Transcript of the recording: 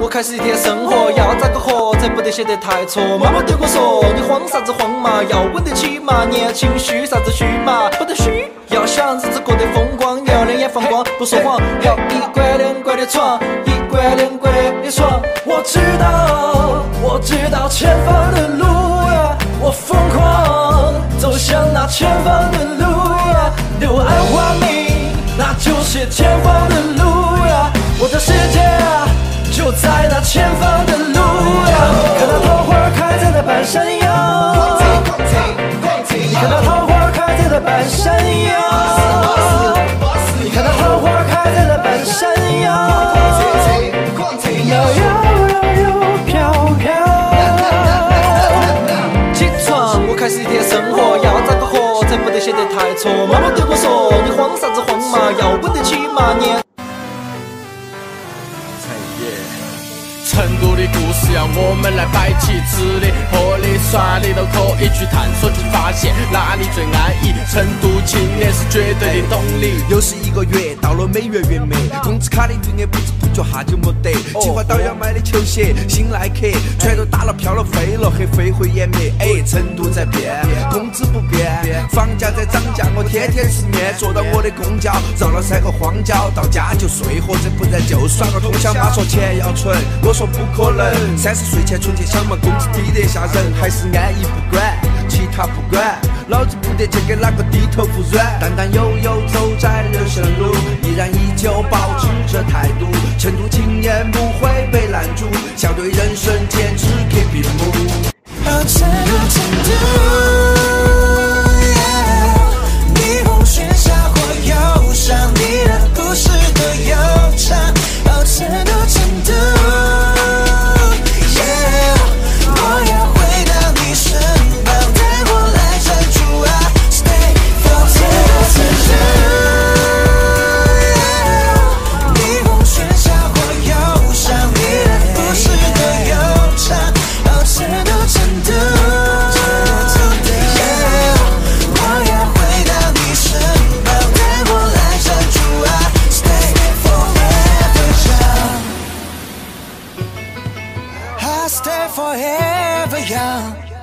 我开始一天生活，要咋个活才不得显得太挫？妈妈对我说，你慌啥子慌嘛，要稳得起嘛，年轻虚啥子虚嘛，不得虚。要想日子过得风光，要两眼放光，不说谎，要一拐两拐的闯，一拐两拐的闯。我知道，我知道前方的路啊，我疯狂走向那前方的路啊，柳暗花明，那就是前方的路看那桃花开在了半山腰，你看那桃花开在了半山腰，摇摇摇摇飘飘。起床，我开始一天生活，要咋个活才不得显得太挫？不是要我们来摆起，吃的、喝的、耍的都可以去探索去发现哪里最安逸。成都青年是绝对的动力。又是一个月，到了每月月末，工资卡的余额不知不觉哈就没得。计划到要买的球鞋、新耐克，全都打了飘了飞了，黑飞灰烟灭。哎，成都在变，工资不变，房价在涨价，我天天吃面，坐到我的公交，绕了三个荒郊，到家就，耍个通宵。妈说钱要存，我说不可能，三十岁前存钱想嘛，工资低得吓人，还是安逸不管，其他不管，老子不得去给哪个低头服软。淡淡悠悠走在人生路，依然依旧保持着态度。成都青年不会被拦住，笑对人生坚持 keep it move。Forever young。